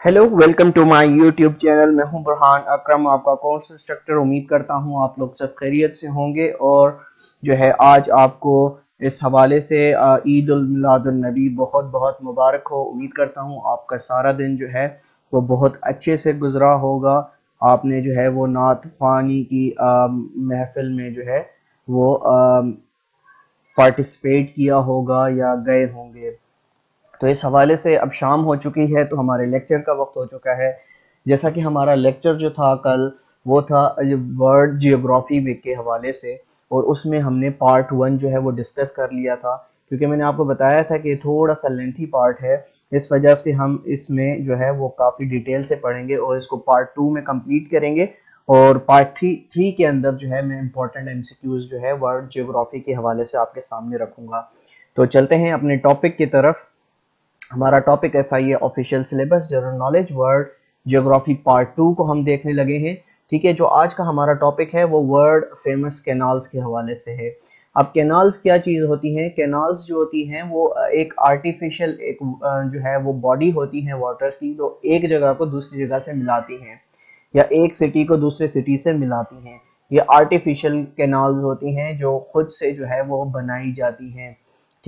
Hello welcome to my YouTube channel मैं हूँ बुरहान अकरम, आपका कोर्स इंस्ट्रक्टर उम्मीद करता हूँ आप लोग सब खैरियत से होंगे और जो है आज आपको इस हवाले से ईद नबी बहुत बहुत मुबारक हो। उम्मीद करता हूँ आपका सारा दिन जो है वो बहुत अच्छे से गुजरा होगा। आपने जो है वो नात फ़ानी की महफिल में जो है वो पार्टिसिपेट किया होगा या गए होंगे। तो इस हवाले से अब शाम हो चुकी है तो हमारे लेक्चर का वक्त हो चुका है। जैसा कि हमारा लेक्चर जो था कल, वो था वर्ल्ड जियोग्राफी वीक के हवाले से, और उसमें हमने पार्ट वन जो है वो डिस्कस कर लिया था, क्योंकि मैंने आपको बताया था कि थोड़ा सा लेंथी पार्ट है। इस वजह से हम इसमें जो है वो काफ़ी डिटेल से पढ़ेंगे और इसको पार्ट टू में कंप्लीट करेंगे, और पार्ट थ्री थ्री के अंदर जो है मैं इंपॉर्टेंट एमसीक्यूज जो है वर्ल्ड जियोग्राफी के हवाले से आपके सामने रखूँगा। तो चलते हैं अपने टॉपिक की तरफ़। हमारा topic F I official syllabus general knowledge world geography part two को हम देखने लगे हैं। ठीक है, जो आज का हमारा टॉपिक है, वो वर्ल्ड फ़ेमस कैनाल्स के हवाले से है। अब कैनाल्स क्या चीज़ होती हैं? कैनाल्स जो होती हैं, वो एक आर्टिफिशियल एक जो है, वो बॉडी होती है वाटर की, जो एक जगह को दूसरी जगह से मिलाती हैं, या एक सिटी को दूसरे सिटी से मिलाती हैं। ये आर्टिफिशियल कैनाल्स होती हैं, जो खुद से जो है, वो बनाई जाती हैं।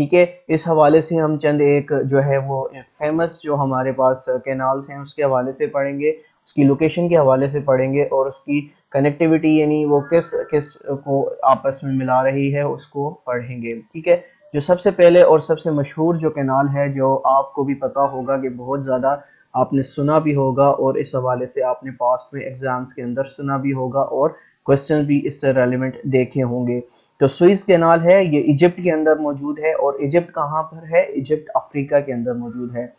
ठीक है, इस हवाले से हम चंद एक जो है वो फ़ेमस जो हमारे पास कैनाल्स हैं, उसके हवाले से पढ़ेंगे, उसकी लोकेशन के हवाले से पढ़ेंगे और उसकी कनेक्टिविटी यानी वो किस किस को आपस में मिला रही है, उसको पढ़ेंगे, ठीक है? जो सबसे पहले और सबसे मशहूर जो कैनाल है, जो आपको भी पता होगा कि बहुत ज़्यादा आपने सुना भी होगा और इस हवाले से आपने पास्ट में एग्ज़ाम्स के अंदर सुना भी होगा और क्वेश्चन भी इससे रेलिवेंट देखे होंगे। तो स्विस कैनाल है, ये इजिप्ट के अंदर मौजूद है और इजिप्ट कहाँ पर है? इजिप्ट अफ्रीका के अंदर मौजूद है।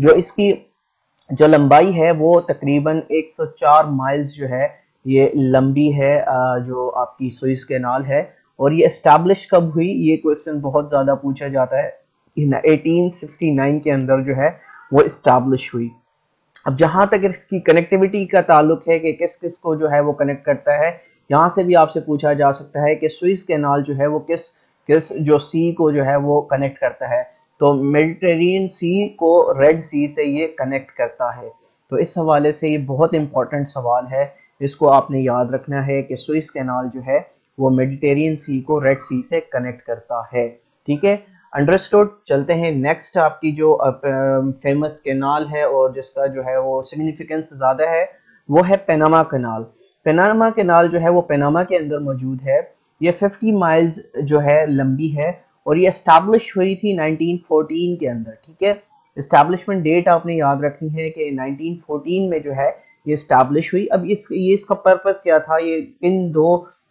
जो इसकी जो लंबाई है, वो तकरीबन 104 माइल्स जो है, ये लंबी है जो आपकी स्विस कैनाल है। और ये इस्टेब्लिश कब हुई, ये क्वेश्चन बहुत ज़्यादा पूछा जाता है। 1869 के अंदर जो है, वो इस्टेब्लिश हुई। अब जहाँ तक इसकी कनेक्टिविटी का ताल्लुक है कि किस किस को जो है वो कनेक्ट करता है यहाँ से भी आपसे पूछा जा सकता है कि स्विस कैनाल जो है वो किस किस जो सी को जो है वो कनेक्ट करता है। तो मेडिटेरियन सी को रेड सी से ये कनेक्ट करता है। तो इस हवाले से ये बहुत इंपॉर्टेंट सवाल है। इसको आपने याद रखना है कि स्विस कैनाल जो है वो मेडिटेरियन सी को रेड सी से कनेक्ट करता है। ठीक है? अंडरस्टूड चलते हैं नेक्स्ट आपकी जो फ़ेमस कैनाल है और जिसका जो है वो सिग्निफिकेंस ज़्यादा है, वो है पेनामा कैनाल पेनामा कैनाल जो है वो पेनामा के अंदर मौजूद है। ये 50 माइल्स जो है लंबी है और ये इस्टेब्लिश हुई थी 1914 के अंदर ठीक है? इस्टेब्लिशमेंट डेट आपने याद रखनी है कि 1914 में जो है ये इस्टेब्लिश हुई। अब इस ये इसका पर्पस क्या था? ये इन दो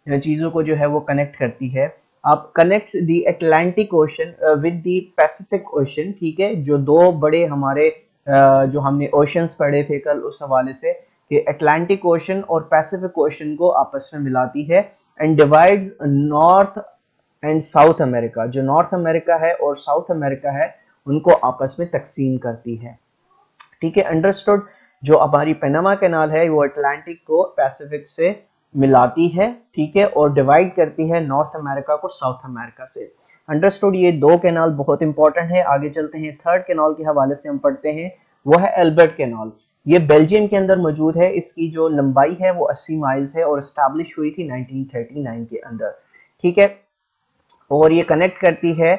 चीज़ों को जो है वो कनेक्ट करती है। आप connect the Atlantic Ocean with the Pacific Ocean ठीक है? जो दो बड़े हमारे uh, जो हमने ओशंस पढ़े थे कल उस हवाले से कि अटलांटिक ओशन और पैसिफिक ओशन को आपस में मिलाती है and divides North and South America जो नॉर्थ अमेरिका है और साउथ अमेरिका है, उनको आपस में तकसीम करती है। ठीक है? अंडरस्टूड जो हमारी पेनामा कैनाल है, वो अटलांटिक को पैसिफिक से मिलाती है, ठीक है? और डिवाइड करती है नॉर्थ अमेरिका को साउथ अमेरिका से। अंडरस्टूड ये दो कैनाल बहुत इंपॉर्टेंट है। आगे चलते हैं। थर्ड कैनाल के हवाले से हम पढ़ते हैं। वो है एल्बर्ट कैनाल ये बेल्जियम के अंदर मौजूद है। इसकी जो लंबाई है वो 80 माइल्स है और इस्टेब्लिश हुई थी 1939 के अंदर। ठीक है? और ये कनेक्ट करती है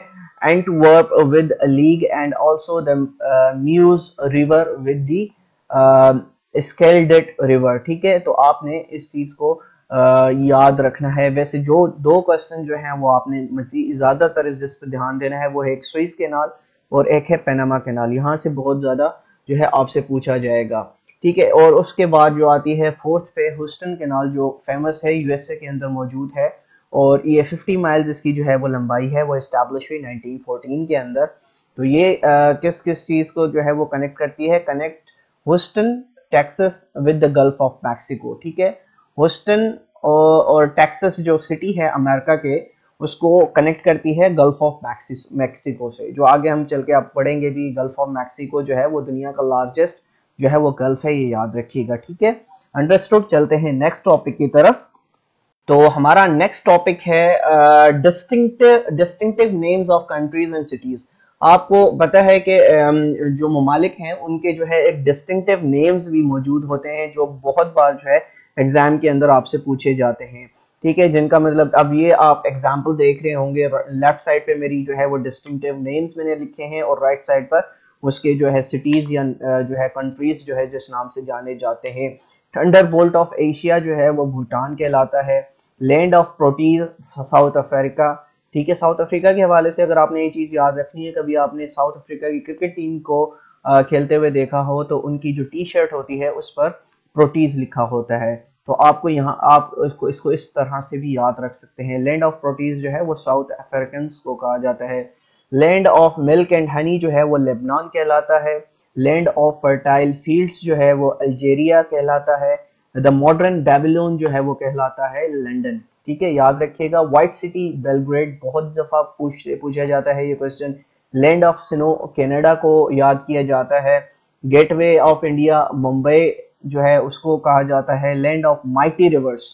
Antwerp with Liege and also the Meuse river with the Scheldt river ठीक है? तो आपने इस चीज़ को uh, याद रखना है। वैसे जो दो क्वेश्चन जो हैं वो आपने मजीद ज़्यादातर जिस पर ध्यान देना है वो है एक स्विस कैनाल और एक है पैनामा केनाल यहाँ से बहुत ज़्यादा जो है आपसे पूछा जाएगा। ठीक है और उसके बाद जो आती है फोर्थ पे हुस्टन कैनाल जो फ़ेमस है यूएसए के अंदर मौजूद है और ये 50 माइल्स इसकी जो है वो लंबाई है वो इस्टेब्लिश हुई 1914 के अंदर। तो ये आ, किस किस चीज़ को जो है वो कनेक्ट करती है? Connect Houston Texas with the Gulf of Mexico ठीक है? हुस्टन और, और टेक्सास जो सिटी है अमेरिका के उसको कनेक्ट करती है गल्फ ऑफ़ मैक्सिको से। जो आगे हम चल के आप पढ़ेंगे भी गल्फ ऑफ़ मैक्सिको जो है वो दुनिया का लार्जेस्ट जो है वो गल्फ है, ये याद रखिएगा, ठीक है? अंडरस्टूड चलते हैं नेक्स्ट टॉपिक की तरफ़। तो हमारा नेक्स्ट टॉपिक है distinctive distinctive names of countries and cities आपको पता है कि जो ममालिक हैं, उनके जो है एक डिस्टिंक्टिव नेम्स भी मौजूद होते हैं, जो बहुत बार जो है एग्ज़ाम के अंदर आपसे पूछे जाते हैं। ठीक है, जिनका मतलब अब ये आप एग्ज़ाम्पल देख रहे होंगे लेफ़्ट साइड पे मेरी जो है वो डिस्टिंक्टिव नेम्स मैंने लिखे हैं और राइट right साइड पर उसके जो है सिटीज़ या जो है कंट्रीज़ जो है जिस नाम से जाने जाते हैं। थंडर बोल्ट ऑफ़ एशिया जो है वो भूटान कहलाता है। Land of proteas South Africa ठीक है साउथ अफ्रीका के हवाले से अगर आपने ये चीज़ याद रखनी है, कभी आपने साउथ अफ्रीका की क्रिकेट टीम को खेलते हुए देखा हो तो उनकी जो टी शर्ट होती है, उस पर प्रोटीज लिखा होता है। तो आपको यहाँ, आप इसको इसको इस तरह से भी याद रख सकते हैं। लैंड ऑफ़ प्रोटीज जो है वो साउथ अफ्रीकन को कहा जाता है। Land of milk and honey जो है वो लेबनान कहलाता है। लैंड ऑफ़ फर्टाइल फील्ड्स जो है वो अल्जेरिया कहलाता है। द मॉडर्न बेबीलोन जो है वो कहलाता है लंदन ठीक है, याद रखिएगा। व्हाइट सिटी बेलग्रेड बहुत दफ़ा पूछ, पूछा जाता है ये question land of snow Canada को याद किया जाता है। गेटवे ऑफ़ इंडिया मुंबई जो है, उसको कहा जाता है land of mighty rivers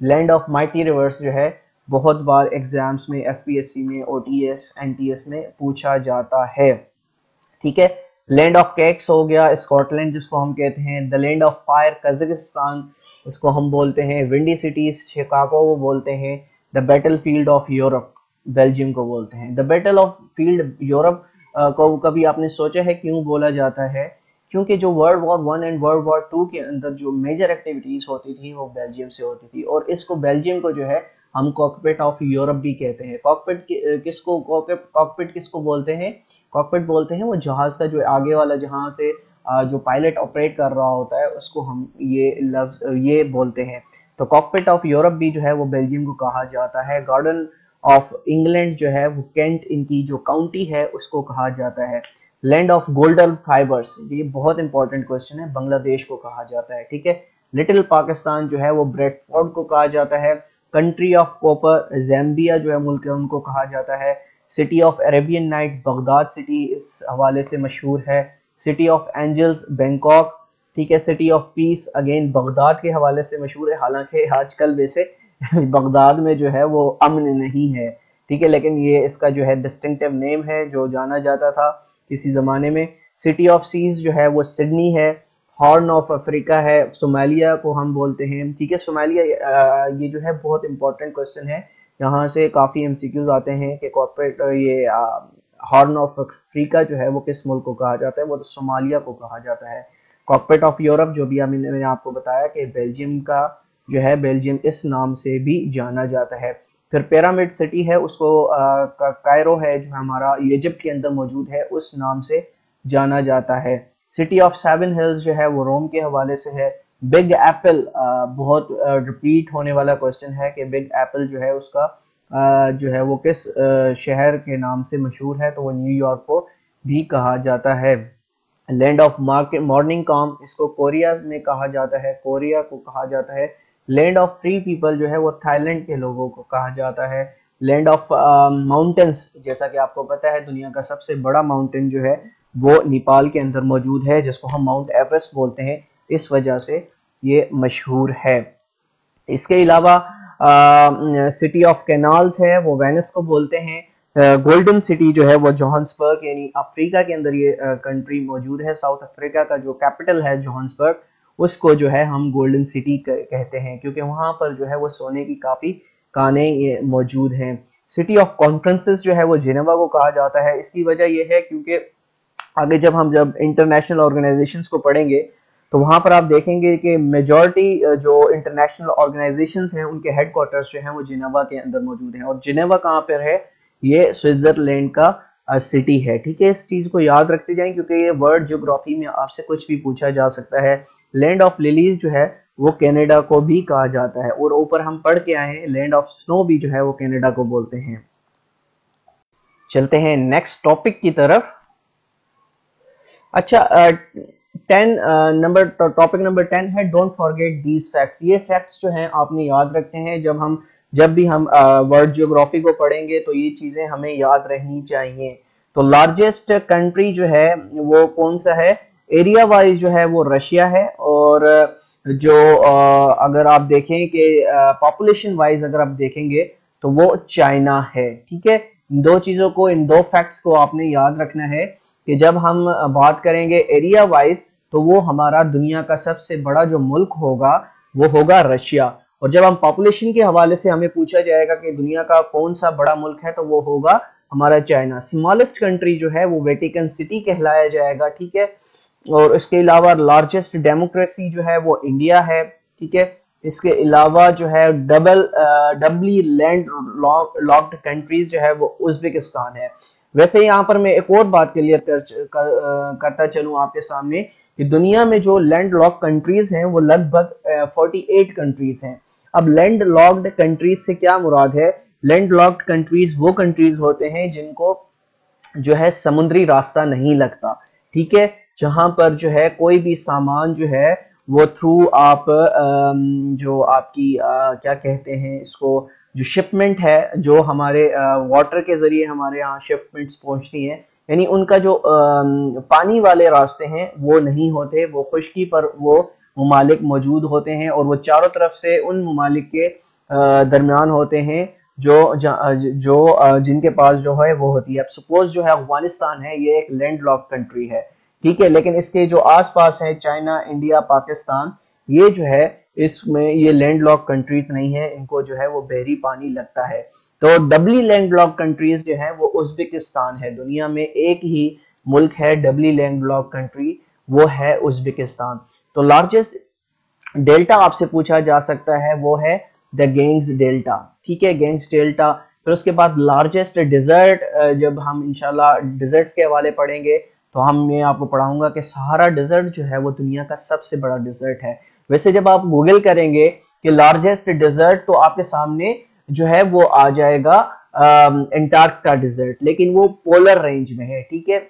land of mighty rivers जो है, बहुत बार एग्ज़ाम्स में एफपीएससी में ओ टी में पूछा जाता है। ठीक है? लैंड ऑफ़ कैक्स हो गया स्कॉटलैंड जिसको हम कहते हैं the land of fire Kazakhstan उसको हम बोलते हैं विंडी सिटी शिकागो वो बोलते हैं the battlefield of Europe Belgium को बोलते हैं। The battle of field Europe को कभी आपने सोचा है क्यों बोला जाता है? क्योंकि जो World War one and World War two के अंदर जो मेजर एक्टिविटीज़ होती थी, वो बेल्जियम से होती थी। और इसको बेल्जियम को जो है, हम कॉकपिट ऑफ़ यूरोप भी कहते हैं। कॉकपिट किसको कॉकपिट किसको बोलते हैं? कॉकपिट बोलते हैं वो जहाज़ का जो आगे वाला जहाँ से जो पायलट ऑपरेट कर रहा होता है, उसको हम ये लफ्ज ये बोलते हैं। तो कॉकपिट ऑफ़ यूरोप भी जो है, वो बेल्जियम को कहा जाता है। गार्डन ऑफ़ इंग्लैंड जो है, वो कैंट इनकी जो काउंटी है, उसको कहा जाता है। लैंड ऑफ़ गोल्डन फाइबर्स ये बहुत इंपॉर्टेंट क्वेश्चन है। बांग्लादेश को कहा जाता है, ठीक है? लिटिल पाकिस्तान जो है, वो ब्रेडफोर्ड को कहा जाता है। कंट्री ऑफ़ कॉपर जैम्बिया जो है, मुल्क है, उनको कहा जाता है। City of Arabian night Baghdad city इस हवाले से मशहूर है। सिटी ऑफ़ एंजल्स बैंकॉक ठीक है? City of peace again Baghdad के हवाले से मशहूर है। हालाँकि आजकल वैसे बगदाद में जो है, वो अमन नहीं है, ठीक है? लेकिन ये इसका जो है डिस्टिंक्टिव नेम है, जो जाना जाता था। किसी ज़माने में। सिटी ऑफ़ सीज जो है वो सिडनी है हॉर्न ऑफ़ अफ्रीका है सोमालिया को हम बोलते हैं। ठीक है सोमालिया ये जो है बहुत इंपॉर्टेंट क्वेश्चन है। यहाँ से काफ़ी एम आते हैं कि कॉर्पोरेट ये हॉर्न ऑफ़ अफ्रीका जो है वो किस मुल्क को कहा जाता है? वो तो सोमालिया को कहा जाता है। कॉकपेट ऑफ़ यूरोप जो भी मैंने आपको बताया कि बेल्जियम का जो है बेल्जियम इस नाम से भी जाना जाता है। फिर पिरामिड सिटी है उसको कायरो है जो हमारा इजिप्ट के अंदर मौजूद है उस नाम से जाना जाता है। सिटी ऑफ़ सेवन हिल्स जो है वो रोम के हवाले से है। बिग एप्पल बहुत रिपीट होने वाला क्वेश्चन है कि बिग एप्पल जो है उसका आ, जो है वो किस आ, शहर के नाम से मशहूर है तो वो न्यूयॉर्क को भी कहा जाता है। Land of market morning calm इसको कोरिया में कहा जाता है। कोरिया को कहा जाता है। लैंड ऑफ़ फ्री पीपल जो है वो थाईलैंड के लोगों को कहा जाता है। लैंड ऑफ़ माउंटेन्स जैसा कि आपको पता है दुनिया का सबसे बड़ा माउंटेन जो है वो नेपाल के अंदर मौजूद है जिसको हम माउंट एवरेस्ट बोलते हैं। इस वजह से ये मशहूर है। इसके अलावा सिटी ऑफ़ कैनाल्स है वो वेनिस को बोलते हैं। गोल्डन uh, सिटी जो है वो जोहान्सबर्ग यानी अफ्रीका के अंदर ये कंट्री uh, मौजूद है। साउथ अफ्रीका का जो कैपिटल है जोहान्सबर्ग उसको जो है हम गोल्डन सिटी कहते हैं, क्योंकि वहाँ पर जो है वो सोने की काफ़ी काने मौजूद हैं। सिटी ऑफ़ कॉन्फ्रेंसेस जो है वो जिनेवा को कहा जाता है। इसकी वजह यह है क्योंकि आगे जब हम जब इंटरनेशनल ऑर्गेनाइजेशंस को पढ़ेंगे तो वहाँ पर आप देखेंगे कि मेजॉरिटी जो इंटरनेशनल ऑर्गेनाइजेशन हैं, उनके हेडक्वार्टर्स जो हैं वो जिनेवा के अंदर मौजूद हैं। और जिनेवा कहाँ पर है? ये स्विट्जरलैंड का सिटी है। ठीक है, इस चीज़ को याद रखते जाएँ, क्योंकि ये वर्ल्ड ज्योग्राफी में आपसे कुछ भी पूछा जा सकता है। लैंड ऑफ़ लिलीज जो है वो कनाडा को भी कहा जाता है। और ऊपर हम पढ़ के आए हैं लैंड ऑफ़ स्नो भी जो है वो कनाडा को बोलते हैं। चलते हैं नेक्स्ट टॉपिक की तरफ़। अच्छा ten number topic number ten है डोंट फॉरगेट दीज फैक्ट्स ये फैक्ट्स जो हैं आपने याद रखते हैं जब हम जब भी हम वर्ल्ड uh, जियोग्राफी को पढ़ेंगे तो ये चीज़ें हमें याद रहनी चाहिए। तो लार्जेस्ट कंट्री जो है वो कौन सा है? एरिया वाइज जो है वो रशिया है और जो अगर आप देखें कि पॉपुलेशन वाइज अगर आप देखेंगे तो वो चाइना है, ठीक है? दो चीज़ों को, इन दो फैक्ट्स को आपने याद रखना है कि जब हम बात करेंगे एरिया वाइज तो वो हमारा दुनिया का सबसे बड़ा जो मुल्क होगा, वो होगा रशिया और जब हम पॉपुलेशन के हवाले से हमें पूछा जाएगा कि दुनिया का कौन सा बड़ा मुल्क है तो वो होगा हमारा चाइना स्मॉलेस्ट कंट्री जो है वो वेटिकन सिटी कहलाया जाएगा, ठीक है? और इसके अलावा लार्जेस्ट डेमोक्रेसी जो है वो इंडिया है ठीक है? इसके अलावा जो है double doubly landlocked countries जो है वो उज्बेकिस्तान है। वैसे यहाँ पर मैं एक और बात क्लियर कर, कर, करता चलूँ आपके सामने कि दुनिया में जो लैंड लॉक कंट्रीज़ हैं वो लगभग 48 कंट्रीज़ हैं। अब लैंड लॉक्ड कंट्रीज़ से क्या मुराद है? लैंड लॉक्ड कंट्रीज़ वो कंट्रीज़ होते हैं जिनको जो है समुद्री रास्ता नहीं लगता ठीक है? जहाँ पर जो है कोई भी सामान जो है, वो थ्रू आप जो आपकी क्या कहते हैं इसको, जो शिपमेंट है, जो हमारे वाटर के ज़रिए हमारे यहाँ शिपमेंट्स पहुँचती हैं, यानी उनका जो पानी वाले रास्ते हैं, वो नहीं होते, वो खुशकी पर वो ममालिक मौजूद होते हैं और वो चारों तरफ़ से उन ममालिक के दरमियान होते हैं, जो जो जिनके पास जो है वो होती है। अब सपोज़ जो है अफ़गानिस्तान है, ये एक लैंड लॉक कंट्री है। ठीक है, लेकिन इसके जो आसपास है, चाइना, इंडिया, पाकिस्तान, ये जो है, इसमें ये लैंड लॉक कंट्रीज़ नहीं है, इनको जो है वो बहरी पानी लगता है। तो डबली लैंड लॉक कंट्रीज़ जो है, वो उज्बेकिस्तान है। दुनिया में एक ही मुल्क है डबली लैंड लॉक कंट्री वो है उज्बेकिस्तान। तो लार्जेस्ट डेल्टा आपसे पूछा जा सकता है, वो है द गेंग्स डेल्टा। ठीक है गेंग्स डेल्टा। फिर उसके बाद लार्जेस्ट डिजर्ट जब हम इंशाल्लाह डिजर्ट्स के हवाले पढ़ेंगे तो हम मैं आपको पढ़ाऊँगा कि सहारा डिजर्ट जो है वो दुनिया का सबसे बड़ा डिजर्ट है। वैसे जब आप गूगल करेंगे कि लार्जेस्ट डिजर्ट तो आपके सामने जो है वो आ जाएगा एंटार्क्टा डिजर्ट लेकिन वो पोलर रेंज में है, ठीक है?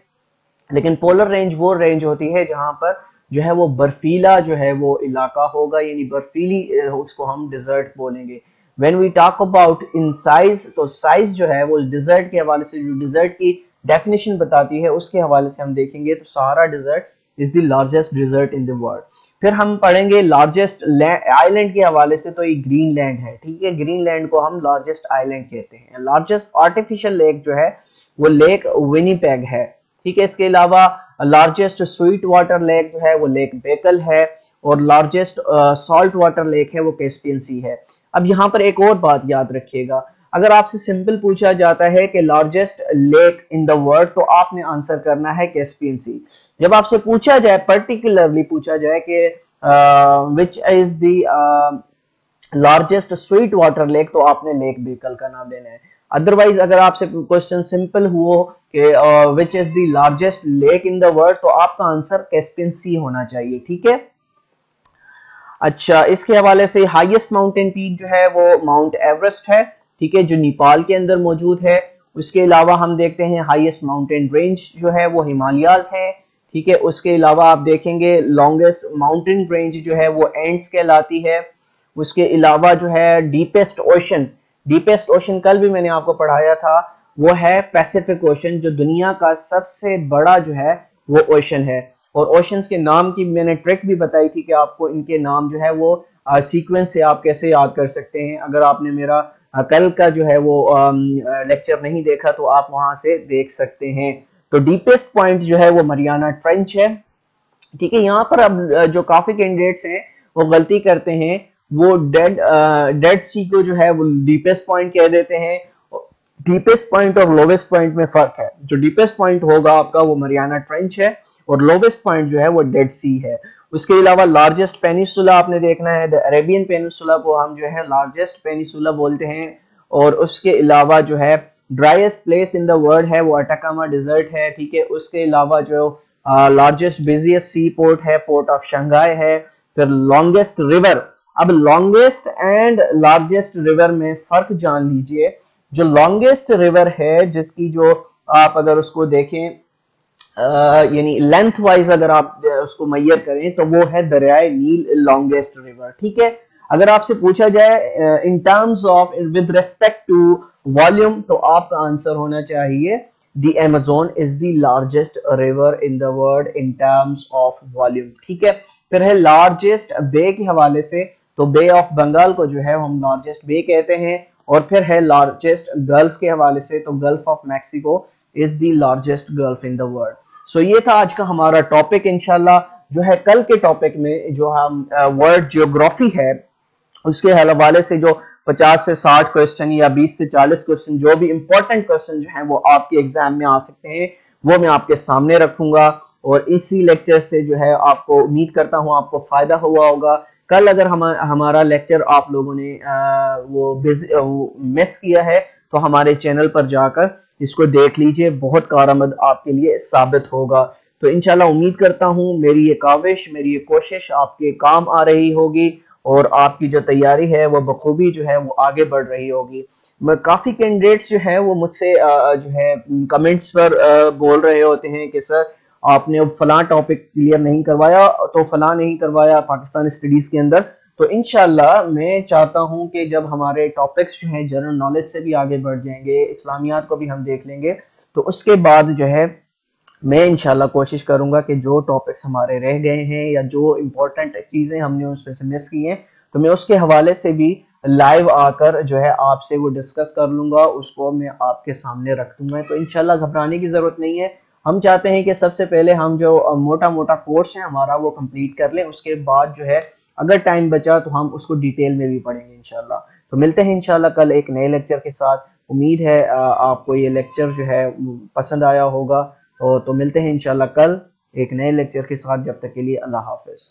लेकिन पोलर रेंज वो रेंज होती है जहाँ पर जो है वो बर्फीला जो है वो इलाका होगा, यानी बर्फीली उसको हम डिजर्ट बोलेंगे। When we talk about in size तो साइज़ जो है वो डिजर्ट के हवाले से, जो डिजर्ट की डेफिनेशन बताती है, उसके हवाले से हम देखेंगे तो Sahara desert is the largest desert in the world फिर हम पढ़ेंगे लार्जेस्ट आइलैंड के हवाले से तो ये ग्रीन लैंड है, ठीक है? ग्रीन लैंड को हम लार्जेस्ट आइलैंड कहते हैं। लार्जेस्ट आर्टिफिशियल लेक जो है, वो लेक विनीपैग है, ठीक है? इसके अलावा लार्जेस्ट स्वीट वाटर लेक जो है, वो लेक बेकल है और लार्जेस्ट सॉल्ट वाटर लेक है, वो कैस्पियन सी है। अब यहाँ पर एक और बात याद रखिएगा अगर आपसे सिंपल पूछा जाता है कि largest lake in the world तो आपने आंसर करना है कैस्पियन सी जब आपसे पूछा जाए पर्टिकुलरली पूछा जाए कि which is the largest sweet water lake तो आपने लेक बेकल का नाम लेना है. अदरवाइज़ अगर आपसे क्वेश्चन सिंपल हुआ कि which is the largest lake in the world तो आपका आंसर कैस्पियन सी होना चाहिए, ठीक है? अच्छा इसके हवाले से हाईएस्ट माउंटेन पीक जो है, वो माउंट एवरेस्ट है. ठीक है, जो नेपाल के अंदर मौजूद है। उसके अलावा हम देखते हैं हाईएस्ट माउंटेन रेंज जो है, वो हिमालयाज है। ठीक है, उसके अलावा आप देखेंगे लॉन्गेस्ट माउंटेन रेंज जो है, वो एंड्स कहलाती है। उसके अलावा जो है डीपेस्ट ओशन डीपेस्ट ओशन कल भी मैंने आपको पढ़ाया था, वो है पैसिफिक ओशन जो दुनिया का सबसे बड़ा जो है, वो ओशन है। और ओशंस के नाम की मैंने ट्रिक भी बताई थी कि आपको इनके नाम जो है, वो सीक्वेंस से आप कैसे याद कर सकते हैं। अगर आपने मेरा कल का जो है वो लेक्चर नहीं देखा तो आप वहाँ से देख सकते हैं। तो डीपेस्ट पॉइंट जो है वो मरियाना ट्रेंच है। ठीक है, यहाँ पर अब जो काफ़ी कैंडिडेट्स हैं, वो गलती करते हैं। वो डेड डेड सी को जो है वो डीपेस्ट पॉइंट कह देते हैं। डीपेस्ट पॉइंट और लोवेस्ट पॉइंट में फ़र्क है। जो डीपेस्ट पॉइंट होगा आपका वो मरियाना ट्रेंच है। और लोवेस्ट पॉइंट जो है वो डेड सी है। उसके अलावा लार्जेस्ट पेनिसुला आपने देखना है द अरेबियन पेनिसुला को हम जो है लार्जेस्ट पेनिसुला बोलते हैं। और उसके अलावा जो है driest place in the world है, वो अटाकामा डिजर्ट है, ठीक है। उसके अलावा जो लार्जेस्ट बिजिएस्ट सी पोर्ट है पोर्ट ऑफ़ शंघाई है। फिर लॉन्गेस्ट रिवर अब लॉन्गेस्ट एंड लार्जेस्ट रिवर में फ़र्क जान लीजिए। जो लॉन्गेस्ट रिवर है, जिसकी जो आप अगर उसको देखें यानी लेंथ वाइज अगर आप उसको मैयर करें तो वो है दरियाए नील लॉन्गेस्ट रिवर ठीक है? अगर आपसे पूछा जाए in terms of with respect to volume तो आपका आंसर होना चाहिए the Amazon is the largest river in the world in terms of volume ठीक है? फिर है लार्जेस्ट बे के हवाले से तो बे ऑफ़ बंगाल को जो है, हम लार्जेस्ट बे कहते हैं, और फिर है लार्जेस्ट गल्फ के हवाले से तो Gulf of Mexico is the largest gulf in the world so ये था आज का हमारा टॉपिक इनशाला जो है कल के टॉपिक में जो हम वर्ल्ड जियोग्राफी है उसके हवाले से जो 50 से 60 क्वेश्चन या 20 से 40 क्वेश्चन जो भी इंपॉर्टेंट क्वेश्चन जो है वो आपके एग्ज़ाम में आ सकते हैं वो मैं आपके सामने रखूँगा और इसी लेक्चर से जो है आपको उम्मीद करता हूँ आपको फ़ायदा हुआ होगा। कल अगर हम हमारा लेक्चर आप लोगों ने आ, वो मिस किया है तो हमारे चैनल पर जाकर इसको देख लीजिए, बहुत कारमद आपके लिए साबित होगा। तो इनशाला उम्मीद करता हूँ, मेरी ये काविश, मेरी ये कोशिश आपके काम आ रही होगी और आपकी जो तैयारी है, वो बखूबी जो है, वो आगे बढ़ रही होगी। मैं काफ़ी कैंडिडेट्स जो है, वो मुझसे जो है कमेंट्स पर बोल रहे होते हैं कि, सर, आपने फला टॉपिक क्लियर नहीं करवाया तो फला नहीं करवाया, पाकिस्तान स्टडीज़ के अंदर। तो इनशाला मैं चाहता हूँ कि जब हमारे टॉपिक्स जो हैं जनरल नॉलेज से भी आगे बढ़ जाएँगे, इस्लामियात को भी हम देख लेंगे तो उसके बाद जो है, मैं इनशाला कोशिश करूँगा कि जो टॉपिक्स हमारे रह गए हैं या जो इम्पोर्टेंट चीज़ें हमने उसमें से मिस की हैं तो मैं उसके हवाले से भी लाइव आकर जो है, आपसे वो डिस्कस कर लूँगा, उसको मैं आपके सामने रख दूँगा। तो इनशाला घबराने की ज़रूरत नहीं है। हम चाहते हैं कि सबसे पहले हम जो मोटा मोटा कोर्स है, हमारा वो कंप्लीट कर लें, उसके बाद जो है अगर टाइम बचा तो हम उसको डिटेल में भी पढ़ेंगे इनशाला तो मिलते हैं इनशाला कल एक नए लेक्चर के साथ। उम्मीद है आपको ये लेक्चर जो है पसंद आया होगा। तो, तो मिलते हैं इनशाला कल एक नए लेक्चर के साथ। जब तक के लिए अल्लाह हाफिज़।